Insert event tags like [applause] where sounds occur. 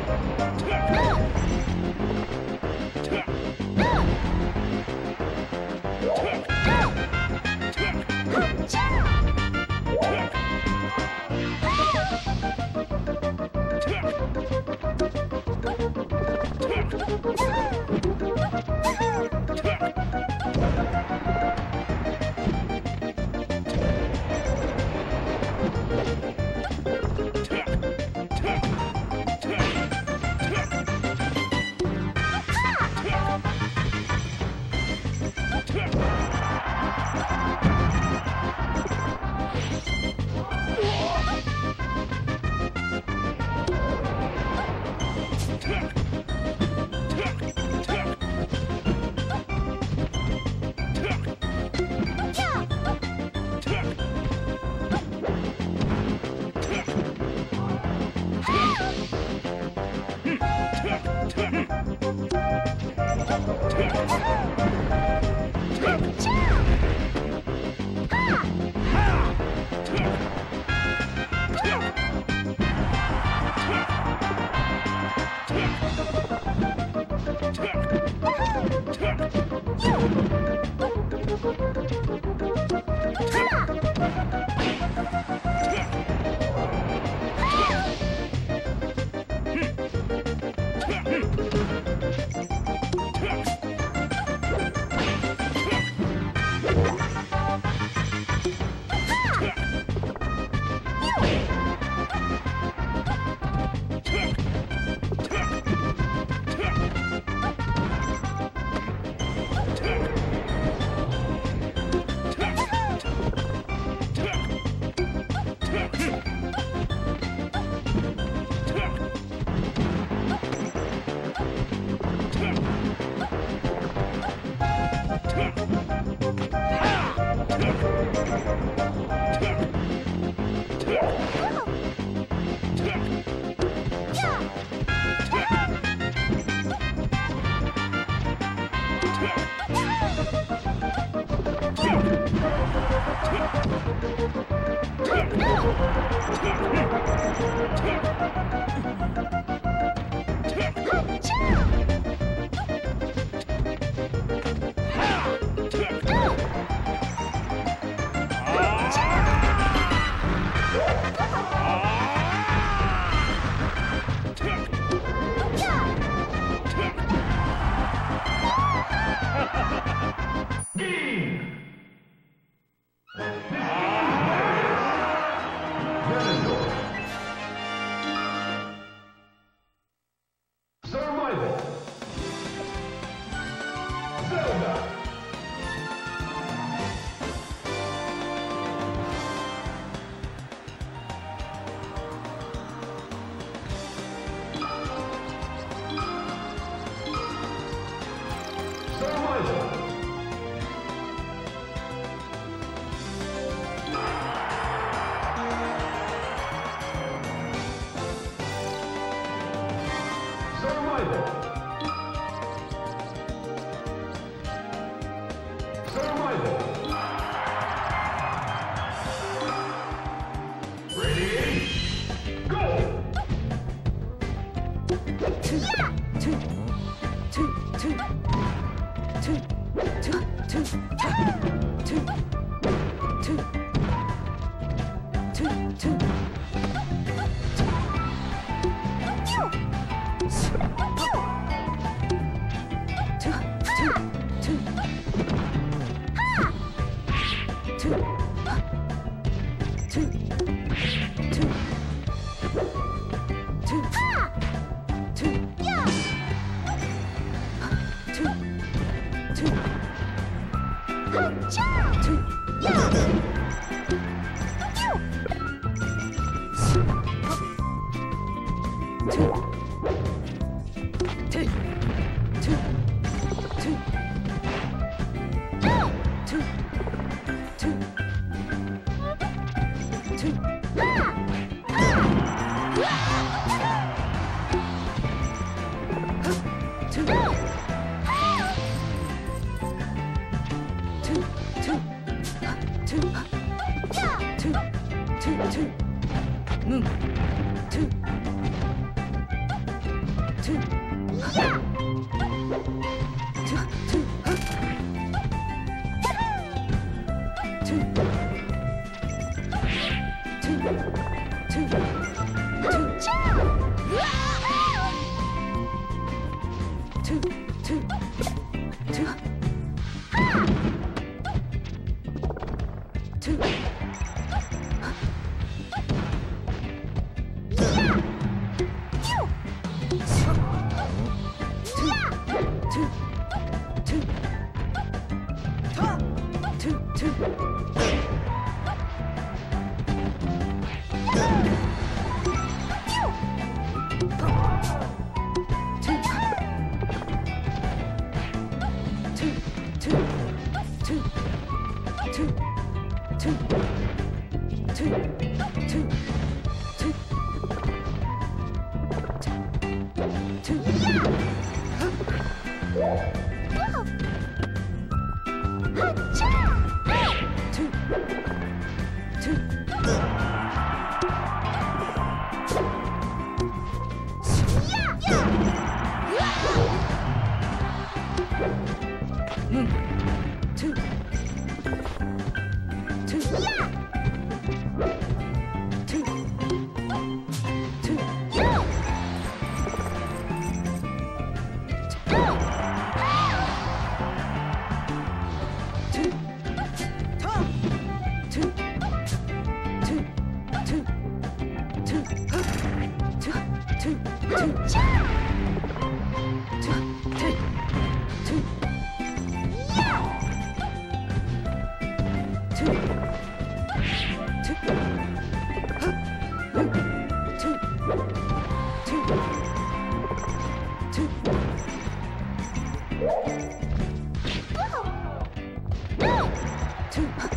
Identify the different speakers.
Speaker 1: Thank you. Thank you. No! [laughs] 감사합니다.
Speaker 2: two, two, 트, 트, 트. Two. Two.